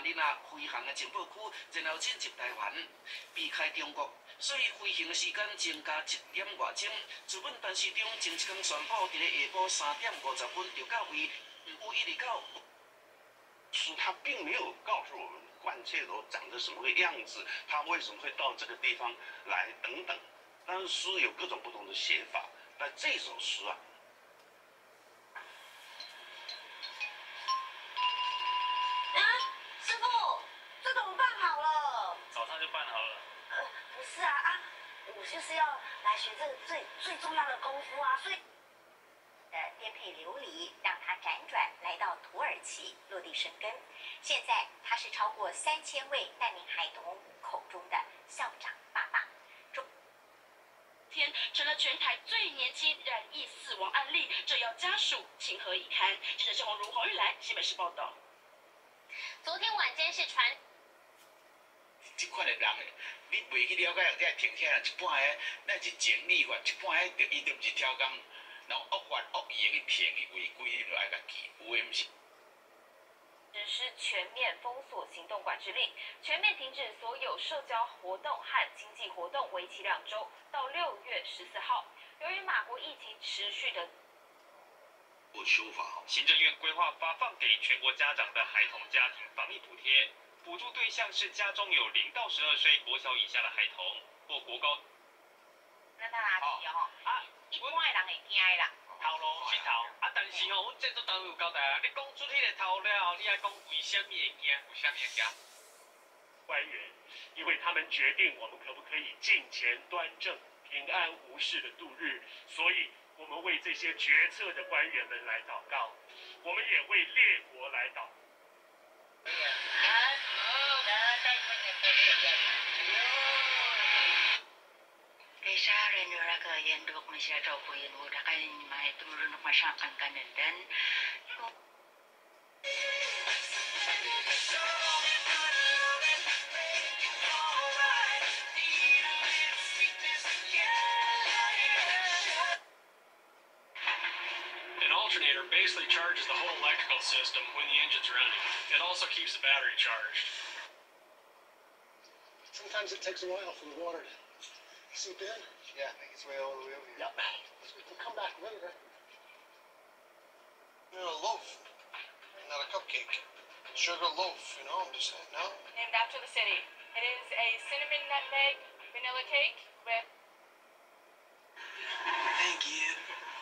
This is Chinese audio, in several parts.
马里纳飞行的情报区，然后进入台湾，避开中国，所以飞行的时间增加一点外钟。日本陈市长前一天宣布，伫咧下晡三点五十分就到位，有一直到。是他并没有告诉我们关切罗长得什么个样子，他为什么会到这个地方来等等。但是诗有各种不同的写法，但这首诗。啊，师傅，这怎么办好了？早上就办好了。呃，不是啊啊，我就是要来学这个最最重要的功夫啊，所以。的颠沛流离，让他辗转来到土耳其落地生根。现在他是超过三千位难民孩童口中的校长爸爸。天成了全台最年轻染疫死亡案例，这要家属情何以堪？记者郑红如、黄玉兰新北市报道。昨天晚间是传，这款的人，你未去了解，你停下来一半个，咱是整理法，一半个就伊就不是挑工。然后恶法恶意去骗去违规，去来个欺负诶毋是。实施全面封锁行动管制令，全面停止所有社交活动和经济活动，为期两周，到六月十四号。由于马国疫情持续的，我修法，行政院规划发放给全国家长的孩童家庭防疫补贴，补助对象是家中有零到十二岁国小以下的孩童或国高。那他哪去哦？啊。一般的人会惊啦，头路是头，啊，但是吼，阮制作单位有交代啊，你讲出迄个头了后，你还讲为什么会惊？为什么会惊？官员，因为他们决定我们可不可以进前端正、平安无事的度日，所以我们为这些决策的官员们来祷告，我们也为列国来祷。An alternator basically charges the whole electrical system when the engine's running. It also keeps the battery charged. Sometimes it takes a while for the water to seep in. Yeah, make its way all the way over here. Yep. We'll come back later. You know, a loaf, not a cupcake. Sugar loaf, you know, I'm just saying, no? Named after the city. It is a cinnamon nutmeg vanilla cake with... Thank you.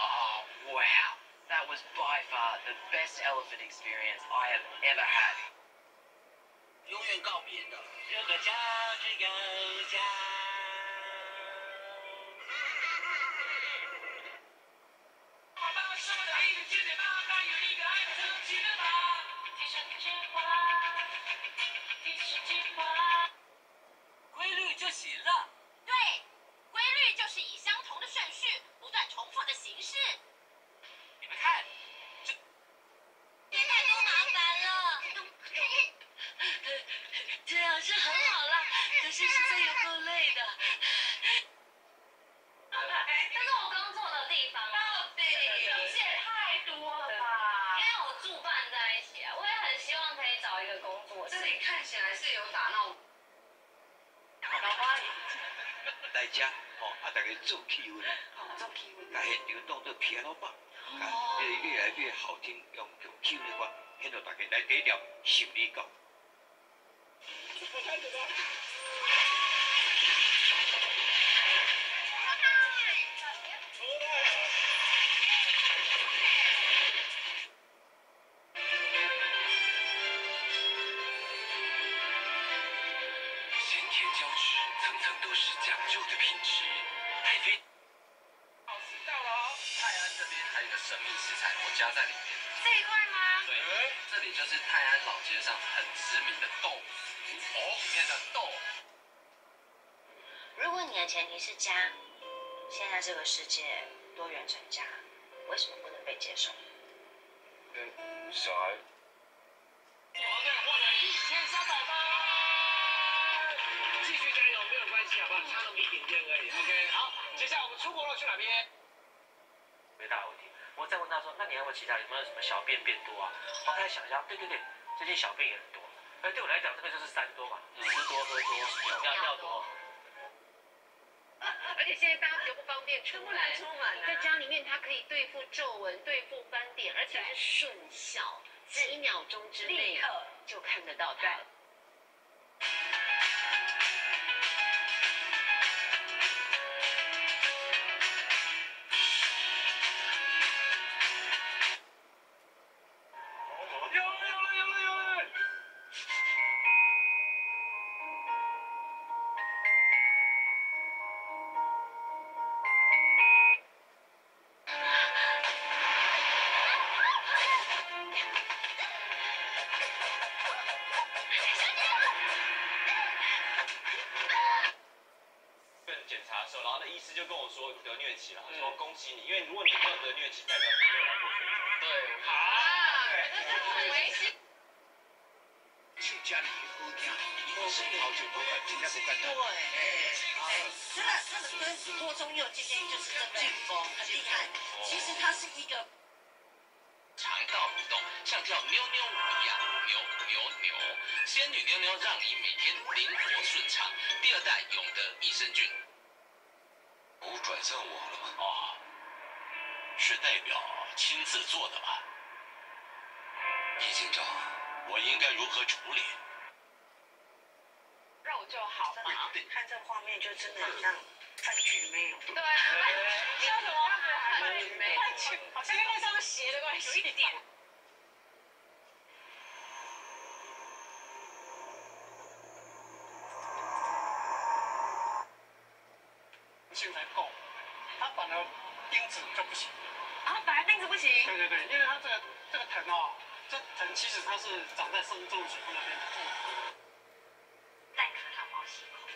Oh, wow. That was by far the best elephant experience I have ever had. 永远告别的，这个家，这个家。 来啊，大家做气氛，做气氛，把现场当做皮老板，啊，越越来越好听，用用气氛话，现在大家来得了心理感。加在里面这一块吗？对，这里就是泰安老街上很知名的豆腐哦，里面的豆。如果你的前提是家，现在这个世界多元成家，为什么不能被接受？嗯，小孩。差那么一点点而已。OK，好，接下来我们出国了，去哪边？没大问题。我再问他说，那你还有没有其他有没有什么小便变多啊？我开始想一下，对对对，最近小便也很多。那对我来讲，这个就是三多嘛，吃多喝多，尿尿多。而且现在大家比较不方便出门，出门在家里面它可以对付皱纹、对付斑点，而且是瞬效，几秒钟之内就看得到它。说恭喜你，因为如果你没有得疟疾，代表你没有来过非洲。对，好。很危险。请家里好听，我是好久。真的，他的跟郭宗佑今天就是真的很厉害。其实他是一个肠道蠕动，像跳妞妞舞一样，扭扭扭。仙女妞妞让你每天灵活顺畅。第二代永德益生菌。不转向我了吗？哦，是代表亲自做的吧？易警长，我应该如何处理？肉就好嘛。看这画面就真的很像饭局妹哦。对，叫什么？饭局妹，好像因为上斜的关系，有一点点。性才够，它反而钉子就不行。啊，反而钉子不行。对对对，因为它这个这个藤哦，这藤其实它是长在生中水部那边。带壳糖毛细孔，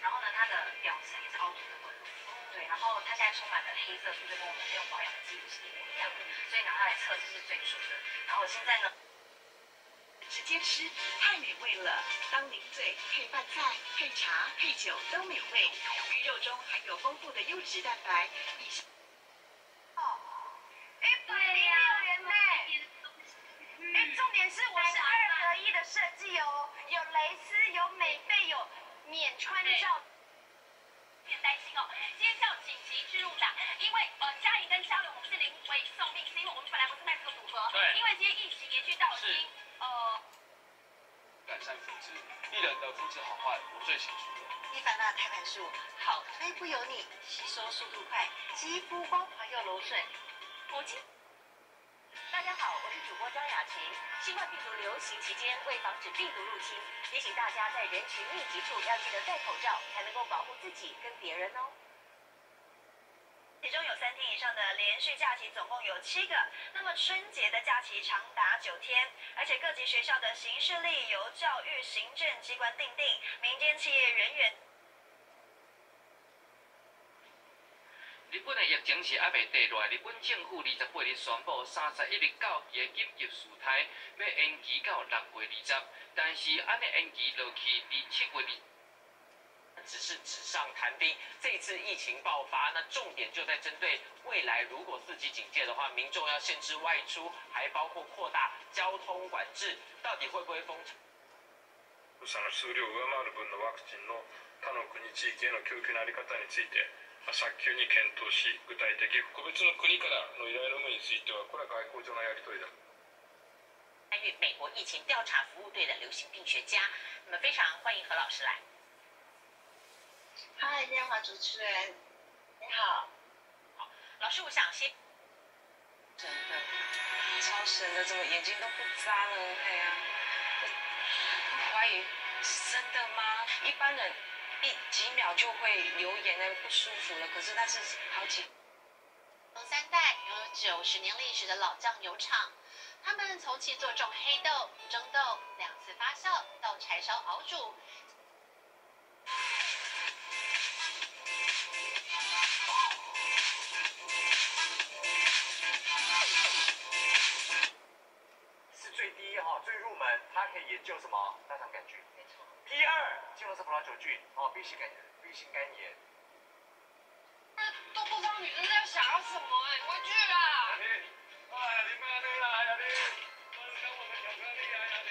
然后呢，它的表层也是凹凸的纹路，对，然后它现在充满了黑色素，就跟我们用保养的基础是一模一样的，所以拿它来测试是最准的。然后现在呢，直接吃太美味了，当零嘴配饭菜、配茶、配酒都美味。鱼肉中含有丰富的优质蛋白，上。一百零六元呢。哎，重点是我是二合一的设计哦，有蕾丝，有美背，有免穿罩。别担心哦，今天是要紧急置入的，因为呃嘉怡跟嘉伦我们是临危送命，是因为我们本来不是卖这个组合，对因为今天疫情延续到已经呃改善肤质，艺人的肤质好坏我最清楚了。伊凡娜胎盘素，好推不油腻，吸收速度快，肌肤光滑又柔顺。母亲。大家好，我是主播张雅琴。新冠病毒流行期间，为防止病毒入侵，提醒大家在人群密集处要记得戴口罩，才能够保护自己跟别人哦。其中有三天以上的连续假期，总共有七个。那么春节的假期长达九天，而且各级学校的行事历由教育行政机关定定，民间企业人员。日本的疫情是还未跌落来，日本政府二十八日宣布，三十一日到期的紧急事态要延期到六月二十，但是安尼延期落去，伫七月二。只是纸上谈兵。这次疫情爆发，那重点就在针对未来，如果四级警戒的话，民众要限制外出，还包括扩大交通管制，到底会不会封城？その数量を上回る分のワクチンの他の国地域への供給の在り方について 早急に検討し具体的個別の国からの依頼の有無についてはこれは外交上のやり取りだ参与美国疫情调查服务队的流行病学家，那么非常欢迎何老师来。嗨，电话主持人，你好。老师，我想先真的，超神的，怎么眼睛都不眨了？哎呀，我怀疑是真的吗？一般人 一几秒就会流眼泪不舒服了，可是那是好几。从三代拥有九十年历史的老酱油厂，他们从起做种黑豆、蒸豆，两次发酵到柴烧熬煮。是最低哈，最入门，它可以研究什么？大肠杆菌。没错。P 二，金黄色葡萄球菌，哦，必须感染。，B 型肝炎。都不知道女生在想要什么哎，回去啦。哎呀，你妈的啦，哎呀你，我是讲我的巧克力啊呀你。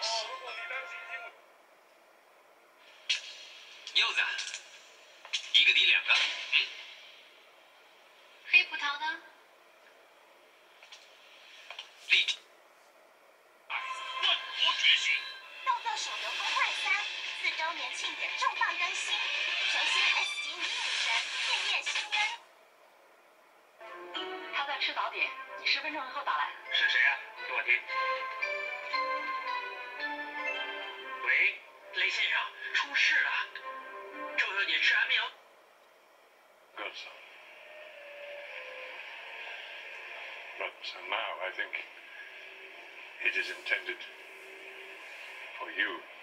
哦，如果你当星星。柚子，一个抵两个，嗯。黑葡萄呢？You.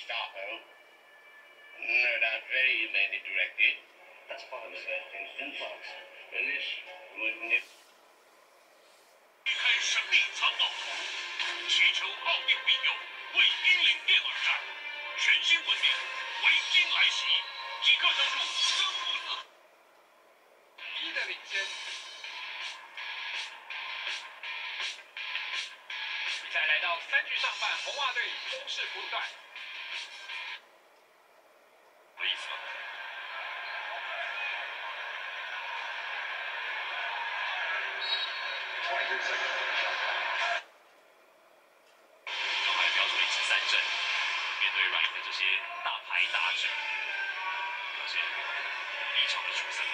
Gestapo. No doubt very many directed. That's part of the first instance, Fox. And this wouldn't it? 看神秘藏宝图，祈求奥定庇佑，为英灵殿而战。全新文明，维京来袭，即刻登陆生不死。一的领先。比赛来到三局上半，红袜队攻势不断。有意思吗？刚才标阵，面对软银的这些大牌打者，表现异常的出色。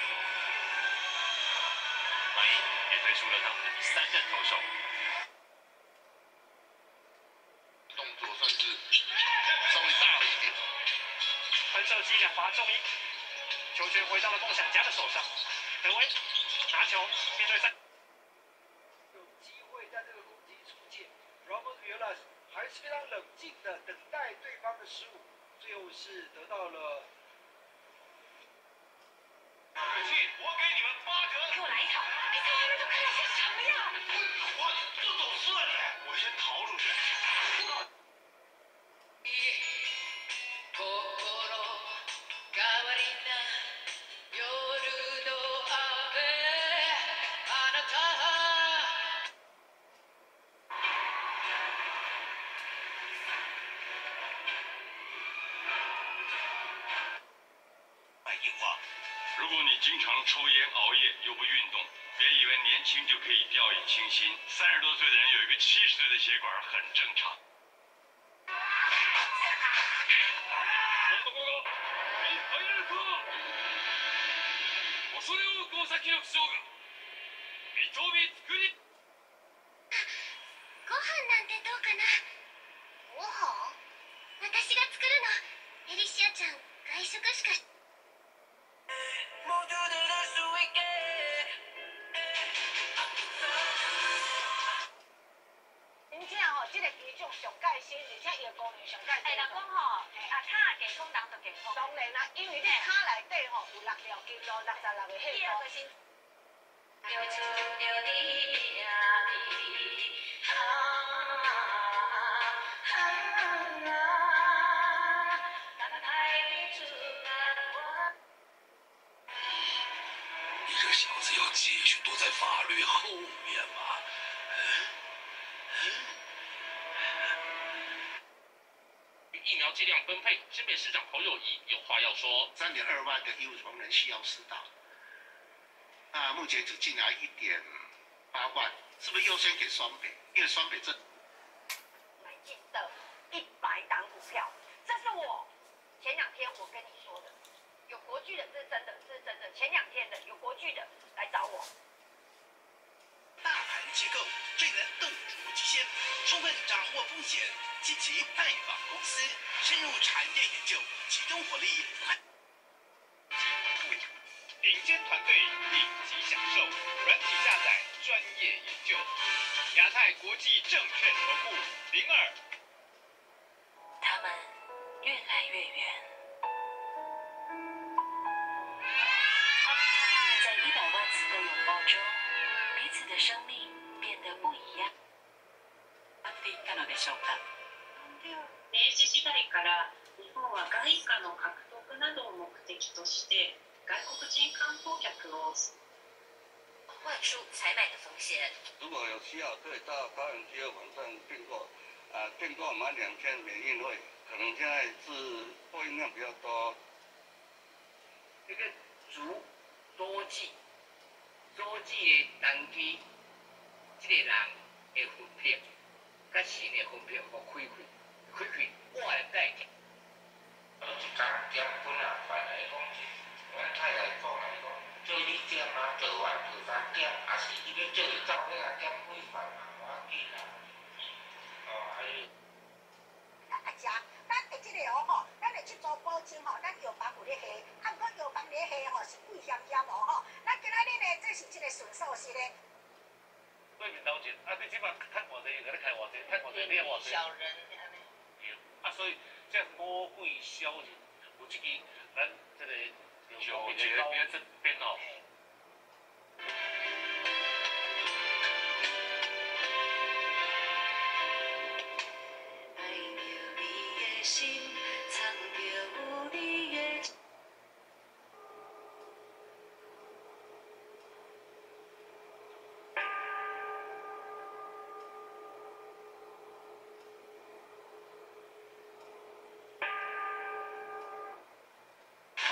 软银也推出了他们的第三任投手。动作算是稍微大了一点。喷射机两罚中一，球权回到了梦想家的手上。德威拿球，面对三。抽烟熬夜又不运动，别以为年轻就可以掉以轻心。三十多岁的人有一个七十岁的血管很正常。ご飯なんてどうかな？ご飯私が作るの。エリシアちゃん外食しか新北市长侯友谊有话要说。三点二万的医务同仁需要施打，那目前只进来一点八万，是不是优先给双北？因为双北这买进的一百票，这是我前两天我跟你说的，有国巨的，这是真的，这是真的。前两天的有国巨的来找我。大盘结构最能洞烛机先，充分掌握风险，积极拜访公司，深入产业研究，集中火力。快顶尖团队，顶级享受，软体下载，专业研究。亚太国际证券投顾零二。他们越来越远，しょうか？明治時代から日本は外貨の獲得などを目的として外国人観光客を外出采买的风险。如果有需要，可以到网站订购，啊，订购满两千免运费。可能现在是货运量比较多。这个足多记，多记的单机，这个人的分票，甲神的分票互开开，开开我来代替。呃，一工减本啊，反来讲，阮太太讲来讲，做你减啊，做完做三减，也是伊要做伊走，你啊减几块嘛，我记啦。哦，还有。啊，食，咱的这个哦吼，咱的去做保证吼，咱药房有咧下，啊，毋过药房咧下吼是贵险险哦吼，咱今仔日呢，这是这个纯素食咧。对面头前，啊，你即摆趁偌济，甲你开偌济，趁偌济，你偌济。小人。对，啊，所以这魔鬼小人，有即支咱这个九节边这边哦。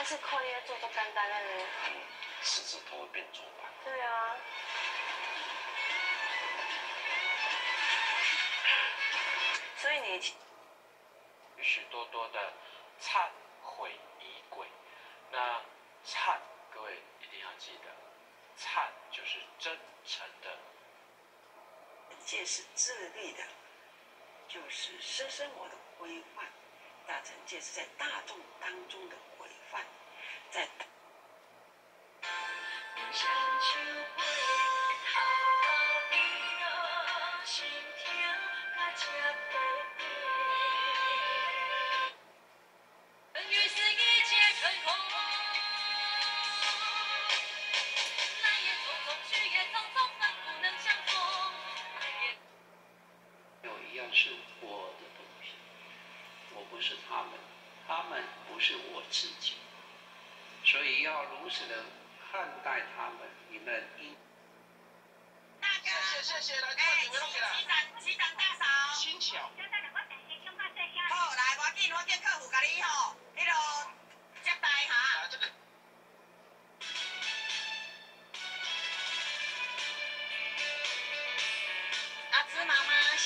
但是靠业做做干单的呢。狮子头会变左吧？对啊。所以你许许多多的忏悔仪轨，那忏，各位一定要记得，忏就是真诚的。戒是自律的，就是师生我的规范；大乘戒是在大众当中的在。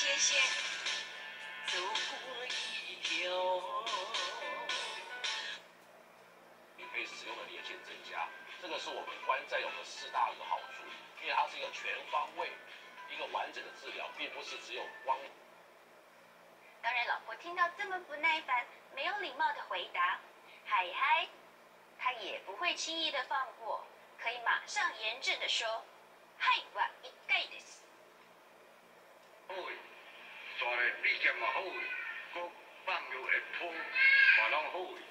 谢谢。走过一条。你可以使用的年限增加，这个是我们观在有的四大一个好处，因为它是一个全方位、一个完整的治疗，并不是只有光。当然，老婆听到这么不耐烦、没有礼貌的回答，嗨嗨，他也不会轻易的放过，可以马上严正的说：“嗨哇，一概的。”大个比剑嘛好诶，搁放入会拖嘛拢好诶，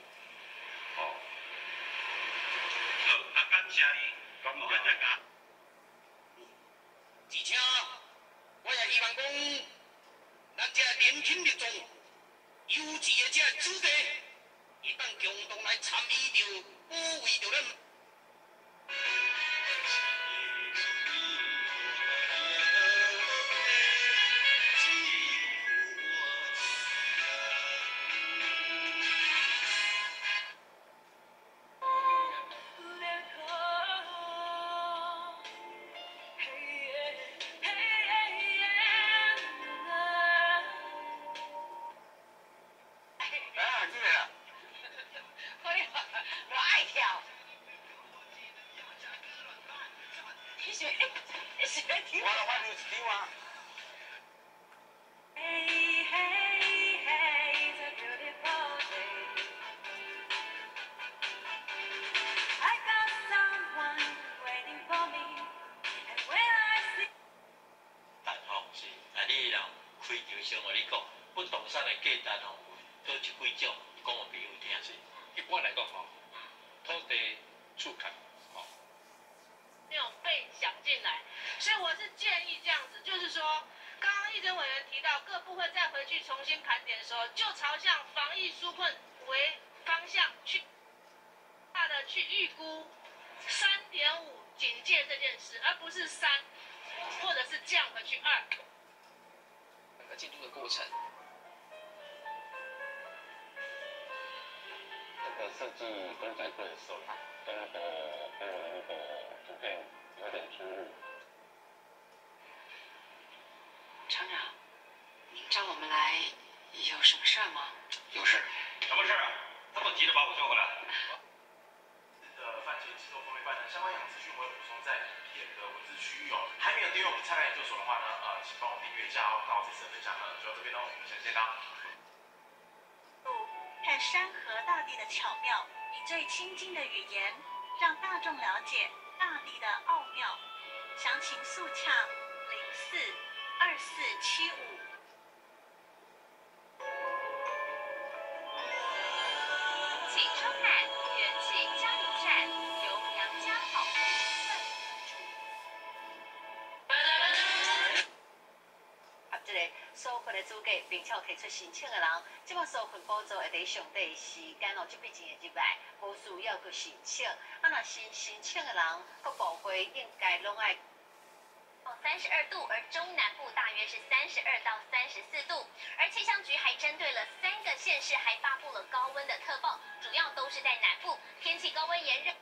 哦。好，啊，感谢你，感谢感。而且，我也希望讲，咱这年轻力壮、优质的这子弟，会当共同来参与着、保卫着咱。进度的过程。这个设计更改过的时候，跟那个跟那个图片有点出入。厂长，您找我们来有什么事儿吗？有事？什么事啊？这么急着把我叫过来？呃，番茄制作风味班的相关养资讯我有补充在影片的文字区域哦。还没有订阅我们菜单研究所的话呢，呃，请帮我订阅一下哦。那我这次的分享呢，就到这边喽，我们下次见啦。看山河大地的巧妙，以最亲近的语言，让大众了解大地的奥妙。详情速洽零四二四七五。并且提出申请的人，即个纾困补助会伫上帝时间哦，即笔钱会入来，无需要去申请。啊，若新申请的人，各部会应该拢爱。三十二度，而中南部大约是三十二到三十四度。而气象局还针对了三个县市，还发布了高温的特报，主要都是在南部，天气高温炎热。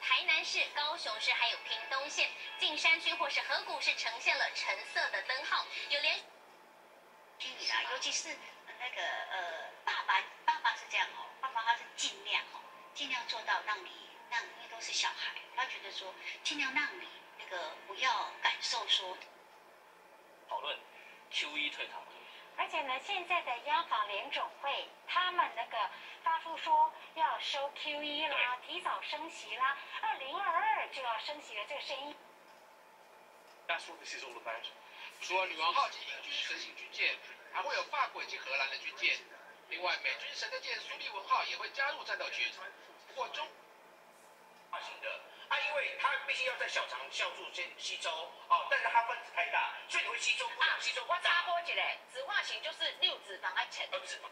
台南市、高雄市还有屏东县，近山区或是河谷是呈现了橙色的灯号，有连。尤其是那个呃，爸爸，爸爸是这样哦，爸爸他是尽量哦，尽量做到让你让，因为都是小孩，他觉得说尽量让你那个不要感受说讨论 Q E 退堂。而且呢，现在的央行联总会他们那个发出说要收 QE 啦，提早升息啦，二零二二就要升息了，这个声音。That's what this is all about. 除了女王号及英军神行军舰，还会有法国以及荷兰的军舰。另外，美军神盾舰苏利文号也会加入战斗群。不过中大型的啊，因为它毕竟要在小肠酵素先吸收哦，但是它分子太大，所以你会吸收不了，吸收不我到。插播一个，子化型就是六脂肪爱沉。呃，脂肪。